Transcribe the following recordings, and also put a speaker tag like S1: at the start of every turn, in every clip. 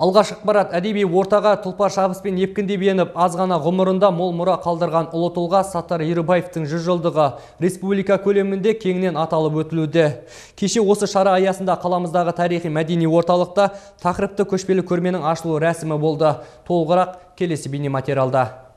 S1: Алғаш ақпарат әдеби ортаға тұлпар шабыспен епкіндеп еніп, аз ғана ғұмырында мол мұра қалдырған ұлы тұлға Саттар Ерубаевтың жүз жылдығы республика көлемінде кеңінен аталып өтілуде. Кеше осы шара аясында қаламыздағы тарихи мәдени орталықта тақырыпты көшпелі көрменің ашылу рәсімі болды. Толығырақ келесі бейнематериалда.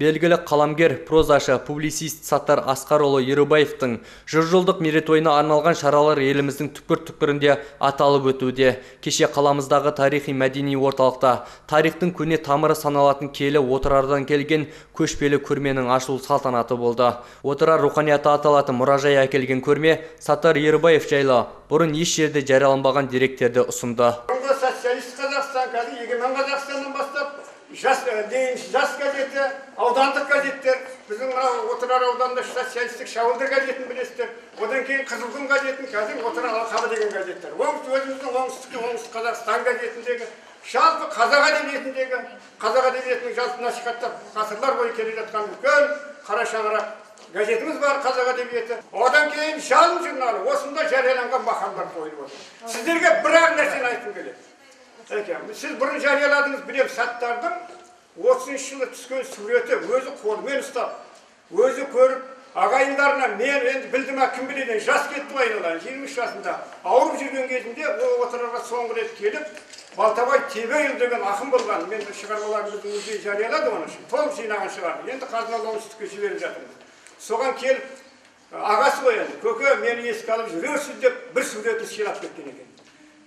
S1: Белгілі қаламгер, прозашы, публицист Саттар Асқарұлы Ерубаевтың жүз жылдық мерейтойына арналған шаралар еліміздің түкпір-түкпірінде аталып өтуде. Кеше қаламыздағы тарихи мәдени орталықта тарихтың көне тамыры саналатын келі отырардан келген көшпелі көрменің ашылу салтанаты болды. Отырар руханияты аталатын мұражай әкелген көрме Саттар Ерубаев жайлы бұрын еш жерде жарияланбаған деректерді ұсынды.
S2: социалист қазақстан қазір егемен қазақстаннан бастап жас дейін жас газеті аудандық газеттер біздің мына отырар ауданында социалистік шабылдыр газетін білесіздер. Одан кейін қызылкүн газетін қазір отырар алқабы деген газеттер. Өзіміздің оңтүстік оңтүстік қазақстан газетіндегі жалпы қазақ әдебиетіндегі қазақ әдебиетінің жалпы насихаттап ғасырлар бойы келе жатқан үлкен қара шаңырақ газетіміз бар қазақ әдебиеті. Одан кейін жалын журналы осында жарияланған мақалалар қойылып отыр сіздерге бір ақ нәрсені айтқым келеді. Әке, сіз бұрын жарияладыңыз білем саттардың отызыншы жылы түскен суреті өзі қолымен ұстап өзі көріп ағайындарына мен енді білдім ма кім біледі жас кетті ғой айналайын жиырма үш жасында ауырып жүрген кезінде ол отырарға соңғы рет келіп балтабай тебеұлы деген ақын болған мен шығармаларымыздың музей жариялады оны толық жинаған шығарды енді қазір оңтүстікке жіберіп жатырмыз соған келіп ағасы ғой енді көке мені еске алып жүрерсіз деп бір суретін сыйлап кеткен екен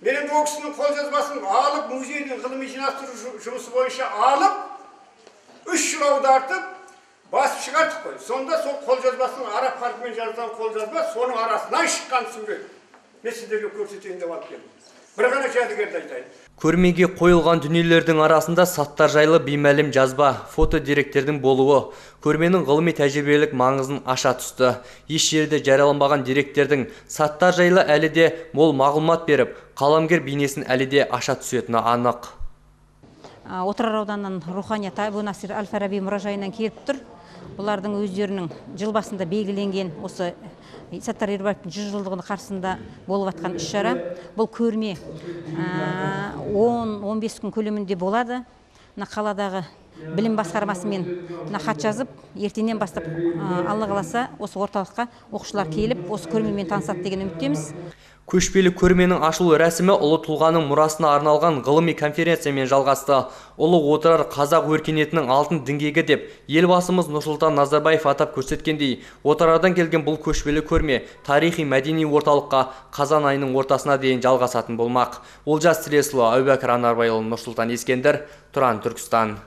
S2: мен енді ол кісінің қолжазбасын алып музейдің ғылыми жинастыру жұмысы бойынша алып үш жыл аудартып басып шығардық қой сонда сол қолжазбасын араб қарпімен жазылған қолжазба соның арасынан шыққан сурет мен сіздерге көрсетейін деп алып келдім бір ғана жәдігерді айтайын
S1: Көрмеге қойылған дүниелердің арасында саттар жайлы беймәлім жазба, фото деректердің болуы, көрменің ғылыми тәжірибелік маңызын аша түсті. Еш жерде жарияланбаған деректердің саттар жайлы әлі де мол мағлұмат беріп, қаламгер бейнесін әлі де аша түсетіні анық.
S3: Отырар ауданының руханият Әбу Насир Әл Фараби мұражайынан келіп тұр. Бұлардың өздерінің жыл басында белгіленген осы саттар ерубаевтың жүз жылдығының қарсында болып жатқан іс шара бұл көрме он он бес күн көлемінде болады. Мына қаладағы білім басқармасымен мына хат жазып ертеңнен бастап алла қаласа осы орталыққа оқушылар келіп осы көрмемен танысады деген үміттеміз.
S1: Көшпелі көрменің ашылу рәсімі ұлы тұлғаның мұрасына арналған ғылыми конференциямен жалғасты. Ұлы отырар қазақ өркениетінің алтын діңгегі деп елбасымыз Нұрсұлтан Назарбаев атап көрсеткендей, отырардан келген бұл көшпелі көрме тарихи мәдени орталыққа қазан айының ортасына дейін жалғасатын болмақ. Олжас Тілесұлы, Әубәкір Анарбайұлы, Нұрсұлтан Ескендір, Тұран, Түркістан.